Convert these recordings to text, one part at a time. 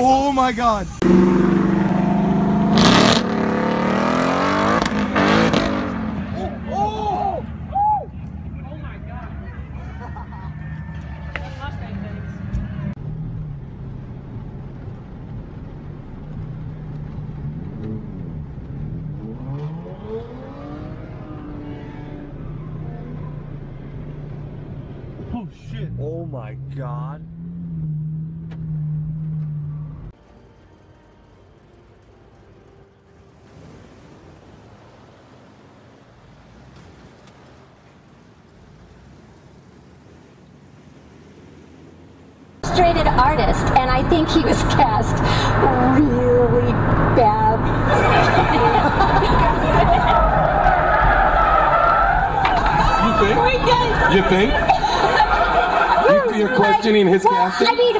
Oh my god. Oh shit. Oh my god. Artist, and I think he was cast really bad. You think? You think? You- You're questioning his Well, casting? I mean,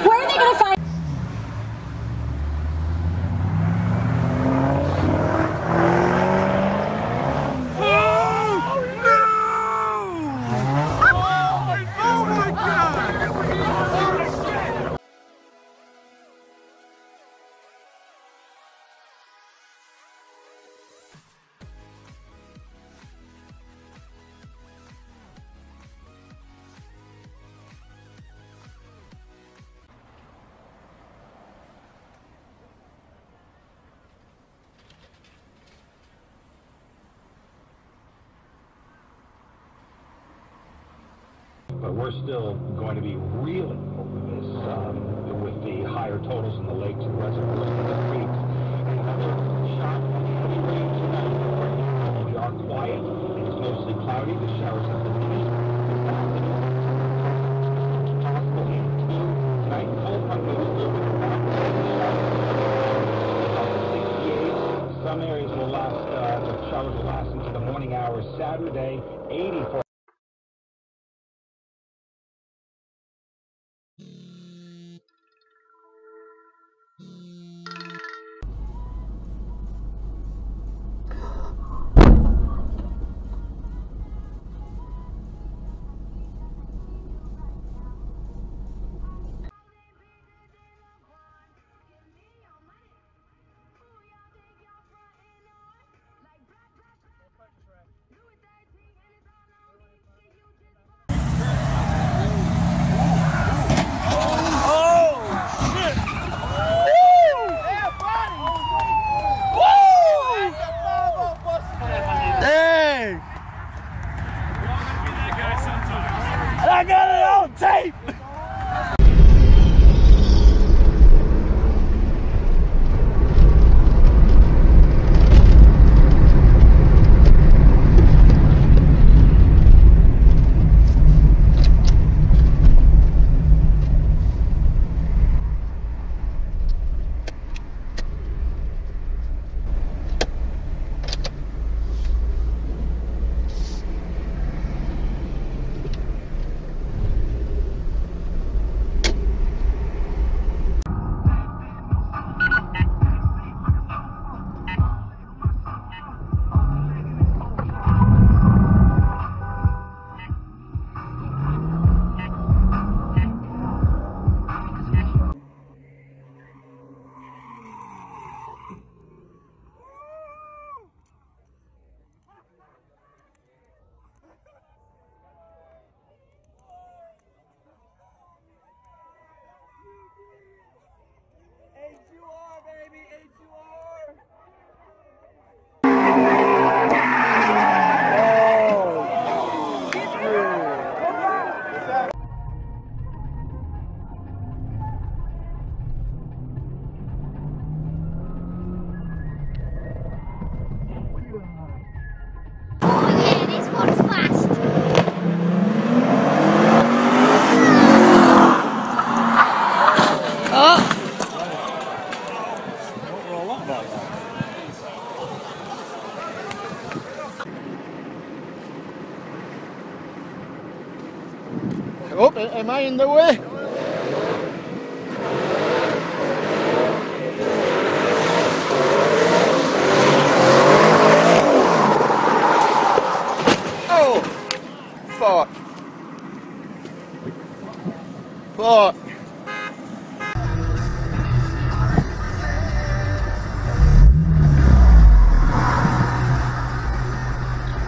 But we're still going to be reeling over this um, with the higher totals in the lakes and reservoirs and the creeks. And another shot of heavy rain tonight. We are quiet. It's mostly cloudy. The showers have diminished. Tonight, cold front moves a little bit the 68. Some areas will last, uh, the showers will last into the morning hours Saturday. 84. Oh, am I in the way? Oh, fuck. Fuck.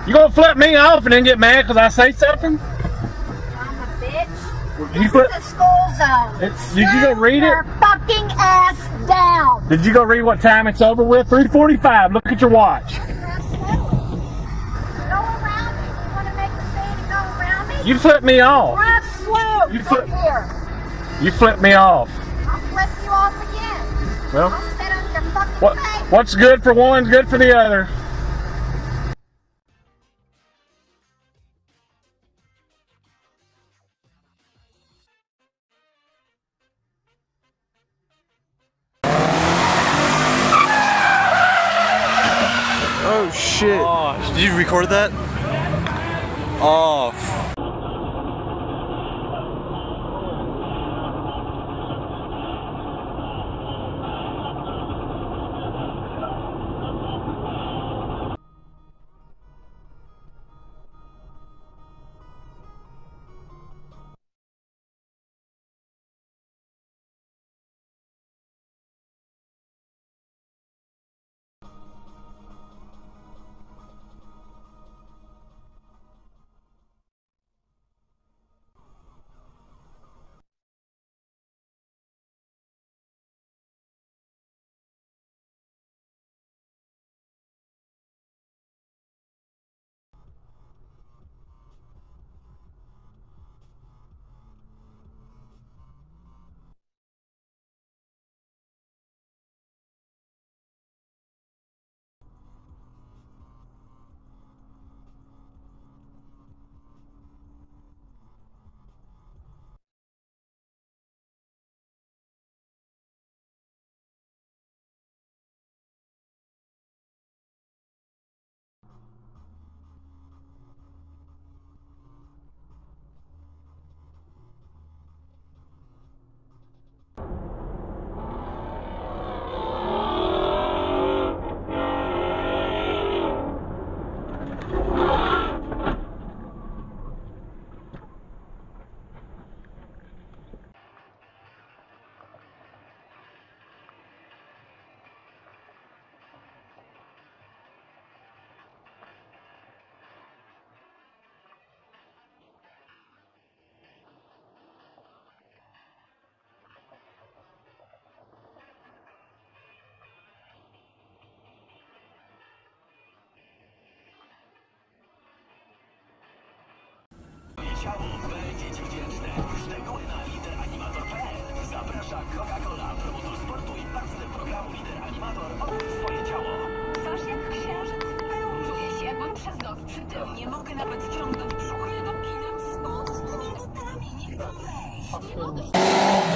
You gonna flip me off and then get mad because I say something? I'm a bitch. You is a school zone. It's, did you go read it? fucking ass down. Did you go read what time it's over with? 3:45. Look at your watch. Go around me. You want to make a scene and go around me? Flipped me off. Drive slow. You flip- here. You flipped me off. I'll flip you off again. Well, I'll sit on your fucking what face. what's good for one's good for the other. Oh shit. Did you record that? Oh. Nie mogę nawet ciągnąć brzucha. Kinem spod z tymi butami. Niech to wejść. Nie mogę się